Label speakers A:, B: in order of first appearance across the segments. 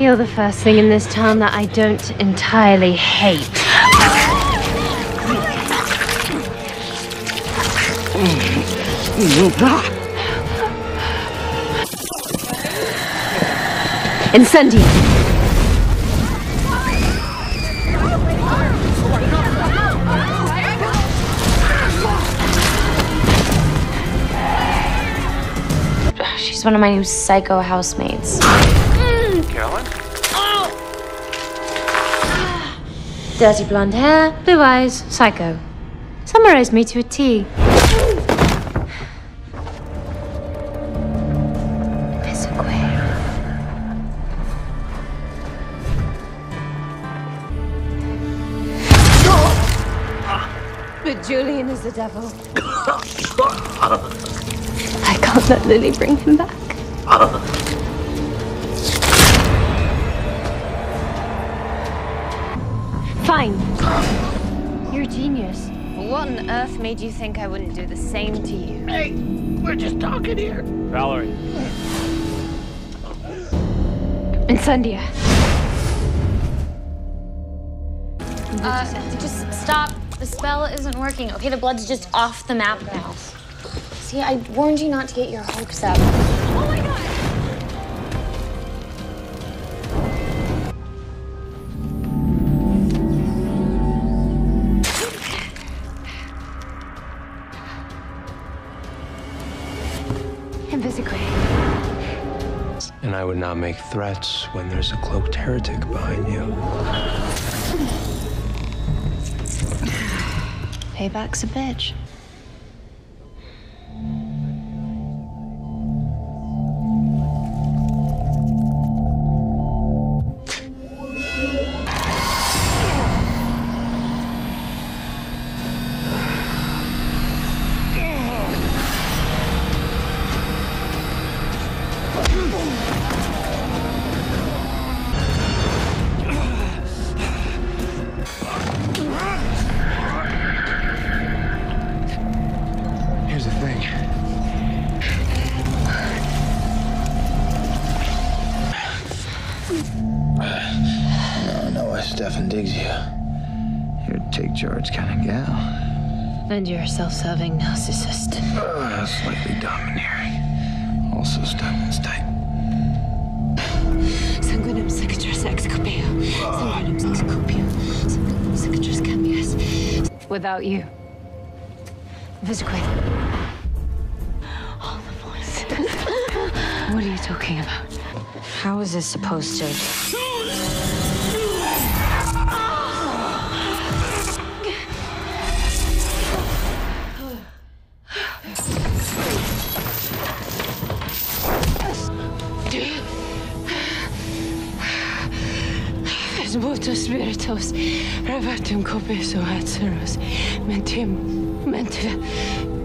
A: You're the first thing in this town that I don't entirely hate. Incendio!
B: She's one of my new psycho housemates.
C: Caroline? Oh!
A: Dirty blonde hair, blue eyes, psycho. Summarized me to a T. But Julian is the devil. I can't let Lily bring him back. Fine. You're a genius. What on earth made you think I wouldn't do the same to you?
C: Hey, we're just talking here.
D: Valerie.
A: Incendia.
B: Uh, just stop. The spell isn't working. Okay, the blood's just off the map now. See, I warned you not to get your hopes up.
A: Invisiquate.
E: And I would not make threats when there's a cloaked heretic behind you.
B: Payback's a bitch.
F: Stefan digs you. You're a take charge kind of gal.
A: And you're a self-serving narcissist.
F: Uh, slightly domineering. Also Stefan's type.
A: Sanguinum secatris ex copio. Sanguinum ex copio. Sanguinum secatris cambius. Without you. Invisiquate. All the voices. what are you talking about?
B: How is this supposed to?
A: Dios spiritus, revertum copes o mentim, mentiva,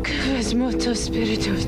A: cuvus mutus spiritus.